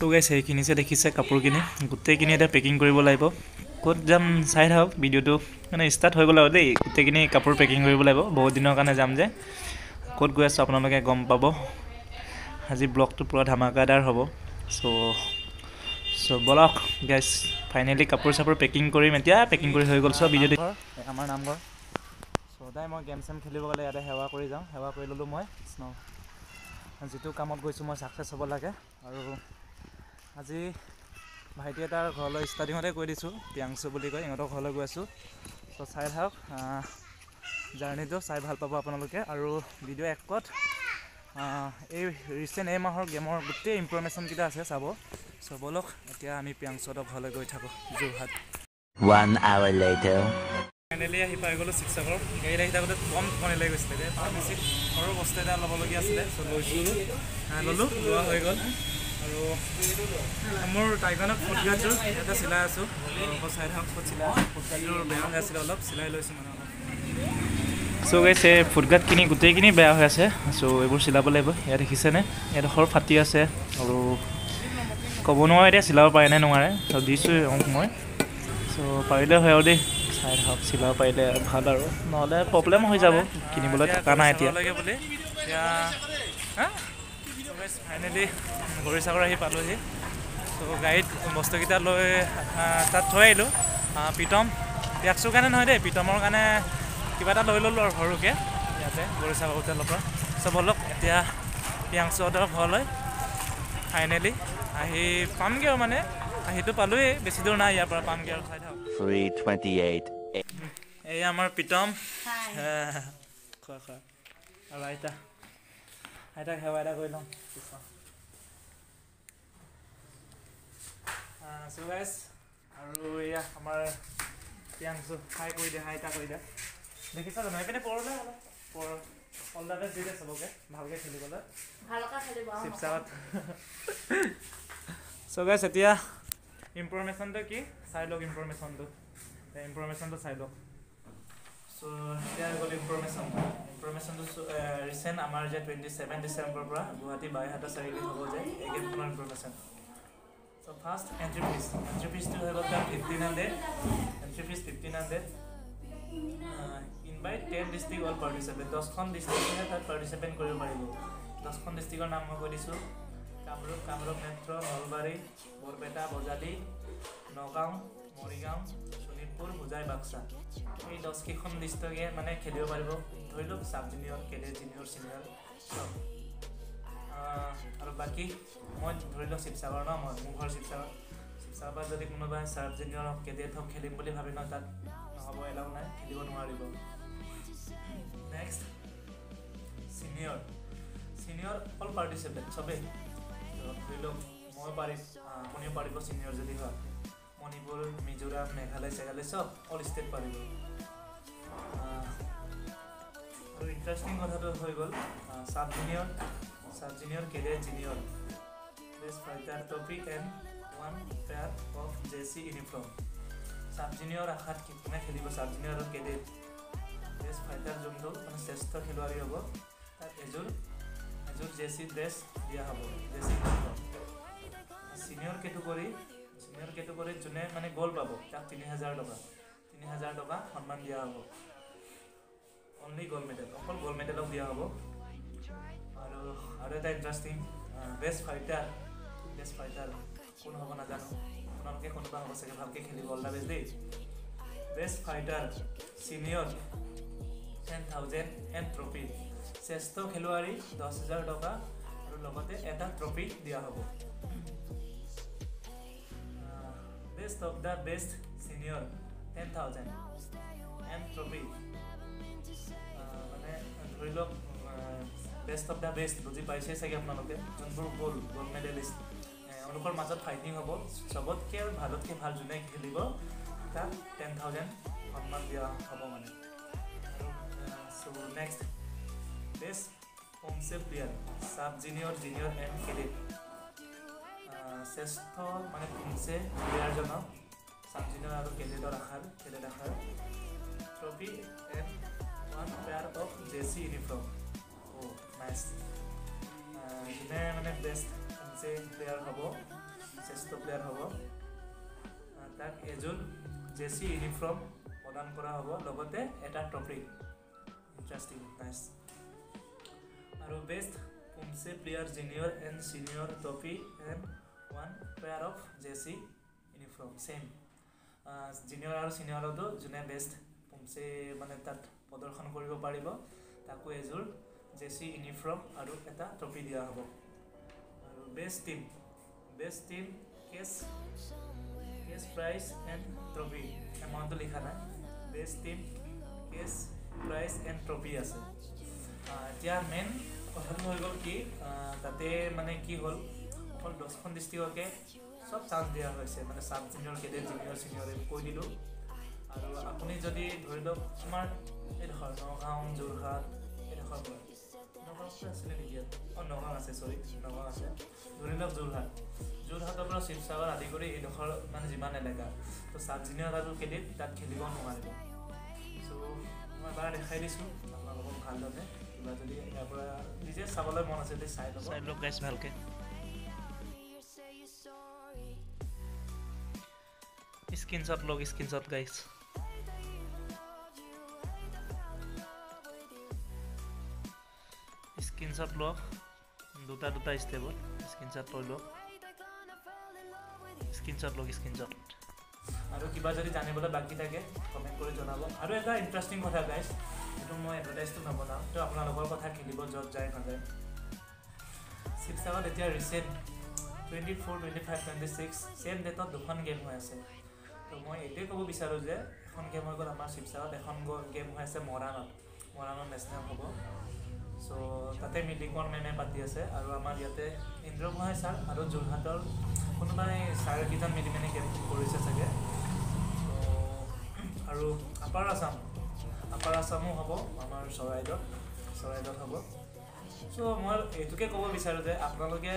চ' গাইছ সেইখিনি যে দেখিছে কাপোৰখিনি গোটেইখিনি এতিয়া পেকিং কৰিব লাগিব। ক'ত যাম চাই থাকক ভিডিঅ'টো মানে ষ্টাৰ্ট হৈ গ'ল আৰু দেই। গোটেইখিনি কাপোৰ পেকিং কৰিব লাগিব। বহুত দিনৰ কাৰণে যাম যে। ক'ত গৈ আছোঁ আপোনালোকে গম পাব। আজি ব্লগটো পূৰা ধামাকাদাৰ হ'ব। চ' চ' বলক গাইছ ফাইনেলি কাপোৰ চাপোৰ পেকিং কৰিম। এতিয়া পেকিং কৰি হৈ গ'ল চব ভিডিঅ'টো আমাৰ নামঘৰ। সদায় মই গেম চেম খেলিব গ'লে ইয়াতে সেৱা কৰি যাওঁ। সেৱা কৰি ল'লোঁ মই। যিটো কামত গৈছোঁ মই ছাকচেছ হ'ব লাগে। আৰু আজি ভাইটি এটাৰ ঘৰলৈ ষ্টাৰ্টিঙতে কৈ দিছোঁ প্ৰিয়াংশু বুলি কয় ইহঁতৰ ঘৰলৈ গৈ আছোঁ। ত' চাই থাকক জাৰ্ণিটো চাই ভাল পাব আপোনালোকে। আৰু ভিডিঅ' একত এই ৰিচেণ্ট এই মাহৰ গেমৰ গোটেই ইনফৰ্মেশ্যনকেইটা আছে চাব। চ' ব'লক এতিয়া আমি প্ৰিয়াংশুহঁতৰ ঘৰলৈ গৈ থাকোঁ যোৰহাট। Later. ফাইনেলি আহি পাই গ'লোঁ শিৱসাগৰ গাড়ীত আহি থাকোঁতে কম টোপনি লাগি গৈছিলে যে তাৰ বেছি সৰু বস্তু এটা ল'বলগীয়া আছিলে। চ' লৈছিলোঁ ল'লোঁ লোৱা হৈ গ'ল। আৰু মোৰ টাইকানত ফুটগাৰ্ডযোৰ ইয়াতে চিলাই আছোঁ। আকৌ চাই থাকক ক'ত চিলাই আছোঁ। ফুটগাৰ্ডযোৰ বেয়া হৈ আছিলে অলপ চিলাই লৈছোঁ মানে অলপ। চ' গাইছে ফুটগাৰ্ড কিনি গোটেইখিনি বেয়া হৈ আছে। চ' এইবোৰ চিলাব লাগিব ইয়াত দেখিছেনে? এডোখৰ ফাটি আছে আৰু ক'ব নোৱাৰোঁ এতিয়া চিলাব পাৰে নে নোৱাৰে। চ' দিছোঁ মই। চ' পাৰিলে হয় আৰু দেই চাই থাকক চিলাব পাৰিলে ভাল আৰু। নহ'লে প্ৰব্লেম হৈ যাব কিনিবলৈ থকা নাই এতিয়া। এতিয়া ফাইনেলি গৰিচাগৰ আহি পালোঁহি। ত' গাড়ীত বস্তুকেইটা লৈ তাত থৈ আহিলোঁ। প্ৰীতম পিয়াকচোৰ কাৰণে নহয় দেই প্ৰীতমৰ কাৰণে কিবা এটা লৈ ল'লোঁ আৰু সৰুকৈ ইয়াতে গৰিচাগৰ হোটেলৰ পৰা চ' ব'লক এতিয়া প্ৰিয়াংশুহঁতৰ ঘৰলৈ। ফাইনেলি আহি পামগৈ আৰু মানে আহিটো পালোঁৱেই বেছি দূৰ নাই ইয়াৰ পৰা পামগৈ আৰু চাই থাকক। 328. এই আমাৰ প্ৰীতম। খোৱা খোৱা। আৰু আইতা। আইতাক সেৱা এটা কৰি লওঁ চুগাইছ আৰু এয়া আমাৰ প্ৰিয়াংশু হাই কৰি দিয়া হাই এটা কৰি দিয়া। দেখিছা জানো? এইপিনে পৰলে অলপ পৰ অল দ্য বেষ্ট দি দে চবকে ভালকৈ খেলিবলৈ। শিৱসাগৰত চ' গাইছ এতিয়া ইনফৰমেশ্যনটো কি? চাই লওক ইনফৰমেশ্যনটো। ইনফৰমেশ্যনটো চাই লওক। চ' এতিয়া হৈ গ'ল ইনফৰমেশ্যন ইনফৰমেশ্যনটো ৰিচেণ্ট আমাৰ যে টুৱেণ্টি ছেভেন ডিচেম্বৰৰ পৰা গুৱাহাটী বাইহাটা চাৰিআলি হ'ব যে এই গেমখনৰ ইনফৰমেশ্যন চ' ফাৰ্ষ্ট এণ্ট্ৰি ফিজ এণ্ট্ৰি ফিজটো দহখন ডিষ্ট্ৰিক্টেহে তাত পাৰ্টিচিপেণ্ট কৰিব পাৰিব। দহখন ডিষ্ট্ৰিক্টৰ নাম মই কৈ দিছোঁ। কামৰূপ কামৰূপ মেট্ৰ' নলবাৰী বৰপেটা বজালী নগাঁও মৰিগাঁও শোণিতপুৰ হোজাই বাক্সা এই দহকেইখন ডিষ্ট্ৰিক্টে মানে খেলিব পাৰিব। ধৰি লওক চাব জুনিয়ৰ কেডে জুনিয়ৰ চিনিয়ৰ চব আৰু বাকী মই ধৰি লওক শিৱসাগৰ ন মই মোৰ ঘৰ শিৱসাগৰ। শিৱসাগৰৰ পৰা যদি কোনোবাই চাব জুনিয়ৰ হওক কেডেট হওক খেলিম বুলি ভাবি ন তাত নহ'ব এলাও নাই খেলিব নোৱাৰিব। Next senior senior all participant চবেই। ধৰি লওক মই পাৰিম আপুনিও পাৰিব চিনিয়ৰ যদি হয়। মণিপুৰ মিজোৰাম মেঘালয় চেঘালয় চব অল ষ্টেট পাৰিব আৰু ইণ্টাৰেষ্টিং কথাটো হৈ গ'ল sub junior sub junior cadet junior best fighter trophy and one pair of J C uniform sub junior আশাত কোনে খেলিব? চাব জুনিয়ৰ আৰু কেডেট বেষ্ট ফাইটাৰ যোনটো মানে শ্ৰেষ্ঠ খেলুৱৈ হ'ব তাত এযোৰ এযোৰ জে চি ড্ৰেছ দিয়া হ'ব J C uniform senior category senior কেটেগৰীত যোনে মানে গ'ল পাব তাক তিনি হাজাৰ টকা। তিনি হাজাৰ টকা সন্মান দিয়া হ'ব। অনলি গ'ল্ড মেডেল অকল গ'ল্ড মেডেলক দিয়া হ'ব। আৰু আৰু এটা interesting best fighter best fighter কোন হ'ব নাজানো। আপোনালোকে কোনোবা হ'ব চাগে ভালকৈ খেলিব। অল দ্য বেষ্ট দেই। Best fighter senior ten thousand and trophy শ্ৰেষ্ঠ খেলুৱৈ দহ হাজাৰ টকা। আৰু লগতে এটা ট্ৰফি দিয়া হ'ব। Of the best senior ten thousand and trophy মানে ধৰি লওক বেষ্ট অফ দ্য বেষ্ট বুজি পাইছে চাগে আপোনালোকে? যোনবোৰ গ'ল গ'ল্ড মেডেলিষ্ট এওঁলোকৰ মাজত ফাইটিং হ'ব চবতকৈ ভালতকৈ ভাল যোনে খেলিব তাক টেন থাউজেণ্ড সন্মান দিয়া হ'ব মানে। আৰু নেক্সট বেষ্ট হোমছে প্লেয়াৰ চাব জিনিয়ৰ জিনিয়ৰ এণ্ড কেডেট শ্ৰেষ্ঠ মানে হোমছে প্লেয়াৰজনক চাব জিনিয়ৰ আৰু কেডেটৰ আশাৰ কেডেট আশাৰ trophy and one pair of J C uniform. O nice. যোনে মানে বেষ্ট যে প্লেয়াৰ হ'ব শ্ৰেষ্ঠ প্লেয়াৰ হ'ব তাক এযোৰ জেচি ইউনিফৰ্ম প্ৰদান কৰা হ'ব লগতে এটা ট্ৰফি। Interesting nice. আৰু best পুমচে player junior and senior trophy and one pair of JC uniform same junior আৰু ছিনিয়ৰতো যোনে বেষ্ট পুমচে মানে তাত প্ৰদৰ্শন কৰিব পাৰিব তাকো এযোৰ জেচি ইউনিফৰ্ম আৰু এটা ট্ৰফি দিয়া হ'ব। আৰু best team best team cash cash prize and trophy এমাউণ্টটো লিখা নাই। Best team cash prize and trophy আছে। এতিয়া মেইন কথাটো হৈ গ'ল কি তাতে মানে কি হ'ল অকল দহখন ডিষ্ট্ৰিক্টকে চব চান্স দিয়া হৈছে মানে চাব জুনিয়ৰ কেডেট জুনিয়ৰ এইবোৰ কৈ দিলোঁ। আৰু আপুনি যদি ধৰি লওক আমাৰ এইডোখৰ নগাঁও যোৰহাট এইডোখৰ নগাঁৱতো আছিলে নেকি ইয়াত? অঁ নগাঁও আছে চৰি নগাঁও আছে। ধৰি লওক যোৰহাট। যোৰহাটৰ পৰা শিৱসাগৰ আদি কৰি এইডোখৰ মানে যিমান এলেকা। তো চাব জুনিয়ৰ আৰু কেডেট তাত খেলিব নোৱাৰিব। চ' মই এবাৰ দেখাই দিছোঁ আপোনালোকক ভালদৰে। কিবা যদি ইয়াৰ পৰা নিজে চাবলৈ মন আছে চাই ল'ব। চাই লওক গাইছ ভালকে। স্ক্ৰীনশ্বট লওক স্ক্ৰীনশ্বট গাইছ স্ক্ৰীনশ্বট লওক। দুটা দুটা ষ্টেপত স্ক্ৰীনশ্বট লৈ লওক। স্ক্ৰীনশ্বট লওক স্ক্ৰীনশ্বট। আৰু কিবা যদি জানিবলৈ বাকী থাকে কমেণ্ট কৰি জনাব। আৰু এটা ইণ্টাৰেষ্টিং কথা গাইছ এইটো মই এডভাৰটাইজটো নবনাওঁ। তো আপোনালোকৰ কথা খেলিব য'ত যায় নাযায়। শিৱসাগৰত এতিয়া recent twenty four twenty five twenty six same ডেটত দুখন গেম হৈ আছে। তো মই এইটোৱে ক'ব বিচাৰোঁ যে এখন গেম হৈ গ'ল আমাৰ শিৱসাগৰত এখন গেম হৈ আছে মৰাণত মৰাণত নেশ্যনেল হ'ব। চ' তাতে মিটিঙৰ মেমে পাতি আছে আৰু আমাৰ ইয়াতে ইন্দ্ৰ গোহাঁই ছাৰ আৰু যোৰহাটৰ কোনোবাই ছাৰকেইজন মিলি মেলি গেম কৰিছে চাগে। আৰু আপাৰ আছাম আপাৰ আছামো হ'ব আমাৰ চৰাইদেউত চৰাইদেউত হ'ব। চ' মই এইটোকে ক'ব বিচাৰোঁ যে আপোনালোকে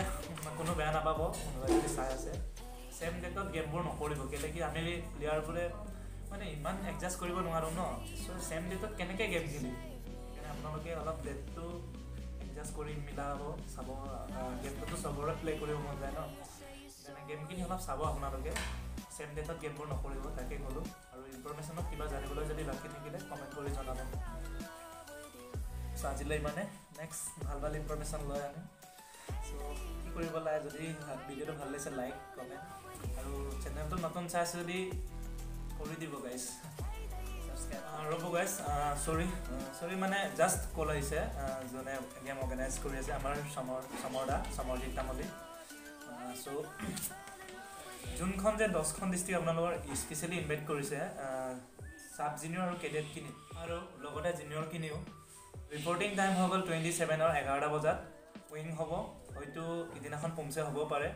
কোনো বেয়া নাপাব কোনোবাই যদি চাই আছে। ছেম ডেটত গেমবোৰ নকৰিব। কেলৈ কি আমি প্লেয়াৰবোৰে মানে ইমান এডজাষ্ট কৰিব নোৱাৰোঁ ন? চ' ছেম ডেটত কেনেকৈ গেম খেলিম? সেইকাৰণে আপোনালোকে অলপ ডেটটো এডজাষ্ট কৰি মিলাব চাব গেমটোতো চবৰে প্লে' কৰিব মন যায় ন? গেমখিনি অলপ চাব আপোনালোকে। ছেম ডেটত গেমবোৰ নকৰিব তাকে ক'লোঁ। আৰু ইনফৰমেশ্যনত কিবা জানিবলৈ যদি বাকী থাকিলে কমেণ্ট কৰি জনাব। চ' আজিলৈ ইমানে। নেক্সট ভাল ভাল ইনফৰমেশ্যন লৈ কি কৰিব লাগে যদি ভিডিঅ'টো ভাল লাগিছে লাইক কমেণ্ট আৰু চেনেলটো নতুন চাই আছে যদি কৰি দিব গাইজ ৰ'ব গাইজ চৰি চৰি মানে জাষ্ট কল আহিছে আহ, যোনে গেম অৰ্গেনাইজ কৰি আছে আমাৰ চমৰ চমৰদা চমৰজিৎ তামলী চ' যোনখন যে দহখন ডিষ্ট্ৰিক্ট আপোনালোকৰ স্পেচিয়েলি ইনভাইট কৰিছে চাব জুনিয়ৰ আৰু কেডেটখিনি আৰু লগতে জুনিয়ৰখিনিও ৰিপৰ্টিং টাইম হৈ গ'ল টুৱেণ্টি ছেভেনৰ এঘাৰটা বজাত। উইং হ'ব হয়তো ইদিনাখন পুমচে হ'ব পাৰে।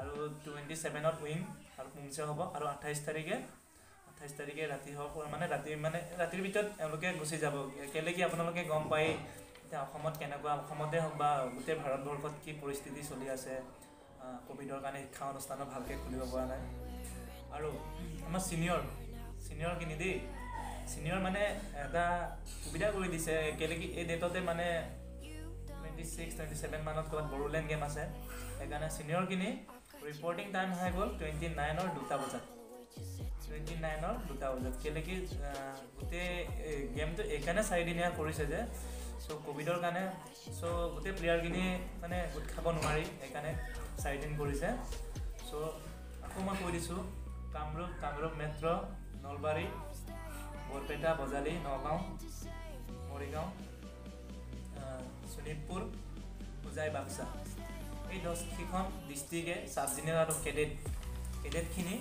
আৰু টুৱেণ্টি ছেভেনত উইং আৰু পুমচে হ'ব। আৰু আঠাইছ তাৰিখে আঠাইছ তাৰিখে ৰাতি হওক মানে ৰাতি মানে ৰাতিৰ ভিতৰত এওঁলোকে গুচি যাব। কেলৈ কি আপোনালোকে গম পায় এতিয়া অসমত কেনেকুৱা অসমতে হওক বা গোটেই ভাৰতবৰ্ষত কি পৰিস্থিতি চলি আছে ক'ভিডৰ কাৰণে শিক্ষা অনুষ্ঠানো ভালকৈ খুলিব পৰা নাই। আৰু আমাৰ ছিনিয়ৰ ছিনিয়ৰখিনি দেই। ছিনিয়ৰ মানে এটা সুবিধা কৰি দিছে কেলৈ কি এই ডেটতে মানে টুৱেণ্টি ছিক্স টুৱেণ্টি ছেভেন মানত ক'ৰবাত বড়োলেণ্ড গেম আছে। সেইকাৰণে ছিনিয়ৰখিনি ৰিপৰ্টিং টাইম হৈ গ'ল টুৱেণ্টি নাইনৰ দুটা বজাত। টুৱেণ্টি নাইনৰ দুটা বজাত। কেলৈ কি গোটেই গেমটো এইকাৰণে চাৰিদিনীয়া কৰিছে যে চ' ক'ভিডৰ কাৰণে চ' গোটেই প্লেয়াৰখিনি মানে গোট খাব নোৱাৰি সেইকাৰণে চাৰিদিন কৰিছে। চ' আকৌ মই কৈ দিছোঁ কামৰূপ কামৰূপ মেট্ৰ' নলবাৰী বৰপেটা বজালী নগাঁও মৰিগাঁও। শোণিতপুৰ হোজাই বাক্সা এই দহকেইখন ডিষ্ট্ৰিক্টে চাব জুনিয়ৰ আৰু কেডেট কেডেটখিনি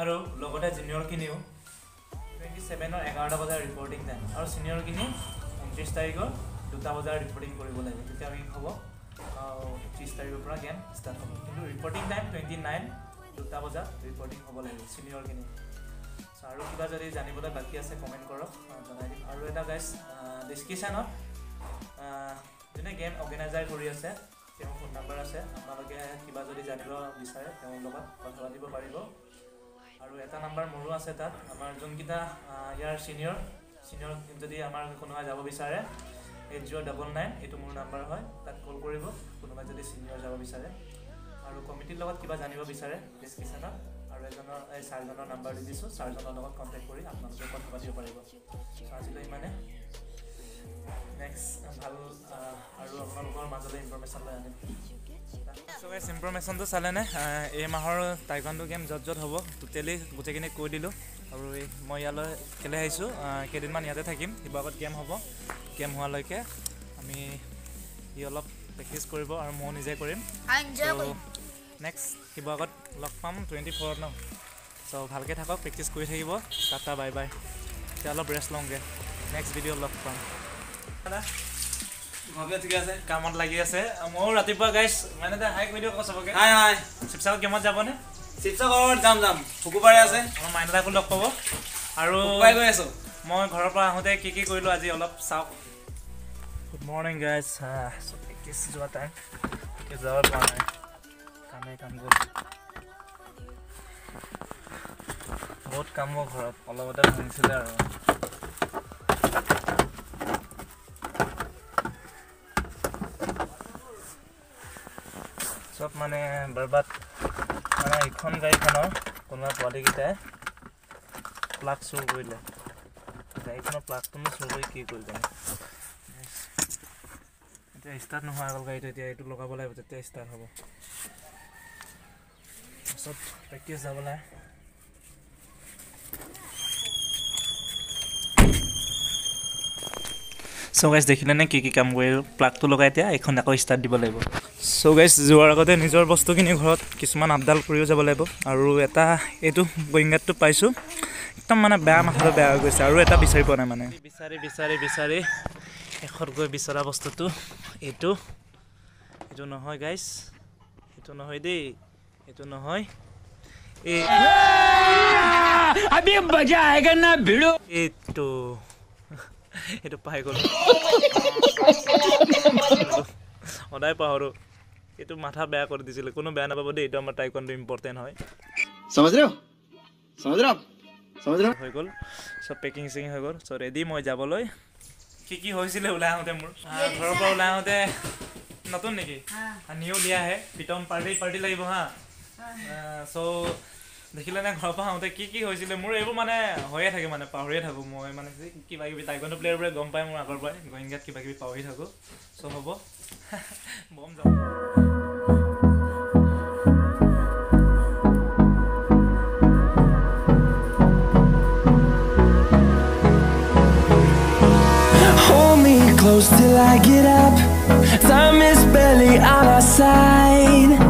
আৰু লগতে জুনিয়ৰখিনিও। টুৱেণ্টি ছেভেনৰ এঘাৰটা বজাৰ ৰিপৰ্টিং টাইম আৰু ছিনিয়ৰখিনি ঊনত্ৰিছ তাৰিখৰ দুটা বজাৰ ৰিপৰ্টিং কৰিব লাগিব তেতিয়া উইক হ'ব? ত্ৰিছ তাৰিখৰ পৰা গেম ষ্টাৰ্ট হ'ব। কিন্তু ৰিপৰ্টিং টাইম টুৱেণ্টি নাইন দুটা বজাত ৰিপৰ্টিং হ'ব লাগিব ছিনিয়ৰখিনি চ' আৰু কিবা যদি জানিবলৈ বাকী আছে কমেণ্ট কৰক। জনাই দিম। আৰু এটা গাইজ ডিছক্ৰিপশ্যনত যোনে গেম অৰ্গেনাইজাৰ কৰি আছে তেওঁৰ ফোন নাম্বাৰ আছে আপোনালোকে কিবা যদি জানিব বিচাৰে তেওঁৰ লগত কথা পাতিব পাৰিব। আৰু এটা নাম্বাৰ মোৰো আছে তাত আমাৰ যোনকেইটা ইয়াৰ ছিনিয়ৰ ছিনিয়ৰ যদি আমাৰ কোনোবাই যাব বিচাৰে এইট জিৰ' ডাবল নাইন এইটো মোৰ নাম্বাৰ হয় তাত কল কৰিব কোনোবাই যদি ছিনিয়ৰ যাব বিচাৰে। আৰু কমিটিৰ লগত কিবা জানিব বিচাৰে ডিছক্ৰিপশ্যনত আৰু এজনৰ এই ছাৰজনৰ নাম্বাৰ দি দিছোঁ ছাৰজনৰ লগত কণ্টেক্ট কৰি আপোনালোকে কথা পাতিব পাৰিব। আজিলৈ ইমানে নেক্সট ভাল আহ, আৰু আপোনালোকৰ মাজলৈ ইনফৰ্মেশ্যন লৈ আনিম। চ' গাইছ ইনফৰ্মেশ্যনটো চালেনে? এই মাহৰ টাইকাণ্ডো গেম য'ত য'ত হ'ব টোটেলি গোটেইখিনি কৈ দিলোঁ। আৰু মই ইয়ালৈ কেলৈ আহিছোঁ। আহ, কেইদিনমান ইয়াতে থাকিম। শিৱসাগৰত গেম হ'ব। গেম হোৱালৈকে আমি ই অলপ প্ৰেক্টিচ কৰিব আৰু ময়ো নিজে কৰিম। নেক্সট শিৱসাগৰত লগ পাম টুৱেণ্টি ফ'ৰত ন। চ' ভালকৈ থাকক প্ৰেক্টিচ কৰি থাকিব। টাটা বাই বাই এতিয়া অলপ ৰেষ্ট লওঁগৈ। নেক্সট ভিডিঅ'ত লগ পাম। ভাবে ঠিকে আছে কামত লাগি আছে। ময়ো ৰাতিপুৱা গাইছ মানে হাই কৰি দিওঁ চবকে। হাই হাই। শিৱসাগৰ গেমত যাবনে? শিৱসাগৰত যাম যাম। শুকুৰবাৰে আছে। আমাৰ মাইনাদাকো লগ পাব। আৰু গৈ আছো। মই ঘৰৰ পৰা আহোঁতে কি কি কৰিলোঁ আজি অলপ চাওক গুড মৰ্ণিং গাইজ প্ৰেক্টিচ যোৱা টাইম যাব পৰা নাই। কামেই কাম গ'ল। বহুত কাম মোৰ ঘৰত। অলপতে ভাঙিছিলে আৰু। মানে বৰবাদ মানে এইখন গাড়ীখনৰ কোনোবা পোৱালিকেইটাই প্লাগ চুৰ কৰিলে। গাড়ীখনৰ প্লাগটোনো চুৰ কৰি কি কৰিলে এতিয়া ষ্টাৰ্ট নোহোৱা আগল গাড়ীটো এতিয়া এইটো লগাব লাগিব তেতিয়া ষ্টাৰ্ট হ'ব। তাৰপিছত প্ৰেক্টিচ যাব চ' গাইজ দেখিলেনে কি কি কাম কৰিলোঁ প্লাগটো লগাই এতিয়া? এইখন আকৌ ষ্টাৰ্ট দিব লাগিব। চ' গাইজ যোৱাৰ আগতে নিজৰ বস্তুখিনি ঘৰত কিছুমান আপডাল কৰিও যাব লাগিব। আৰু এটা এইটো গোয়িংগাতটো পাইছোঁ। একদম মানে বেয়া মাথাটো বেয়া হৈ গৈছে। আৰু এটা বিচাৰি পোৱা নাই মানে। বিচাৰি বিচাৰি বিচাৰি। শেষত গৈ বিচৰা বস্তুটো। এইটো। এইটো নহয় গাইজ এইটো নহয় দেই। এইটো নহয়। এই এইটো। সেইটো পাই গ'লো। সদায় পাহৰোঁ। এইটো মাথা বেয়া কৰি দিছিলে। কোনো বেয়া নাপাব দেই এইটো আমাৰ টাইকনটো ইম্পৰ্টেণ্ট হয়। হৈ গ'ল। চব পেকিং চেকিং হৈ গ'ল। চ' ৰেডি মই যাবলৈ। কি কি হৈছিলে ওলাই আহোঁতে মোৰ ঘৰৰ পৰা ওলাই আহোঁতে নতুন নেকি? নিউ বিয়াহে প্ৰীতম পাৰ্টি পাৰ্টি লাগিব হা। চ' দেখিলেনে ঘৰৰ পৰা আহোঁতে কি কি হৈছিলে? মোৰ এইবোৰ মানে হৈয়ে থাকে মানে পাহৰিয়ে থাকোঁ। মই মানে কিবা কিবি টাইকণ্ডো প্লেয়াৰবোৰে গম পায় মোৰ আগৰ পৰাই। গোয়েংগাত কিবা কিবি পাহৰি থাকোঁ। চ' হ'ব। বম যাম close till I get up. Time is barely on our side.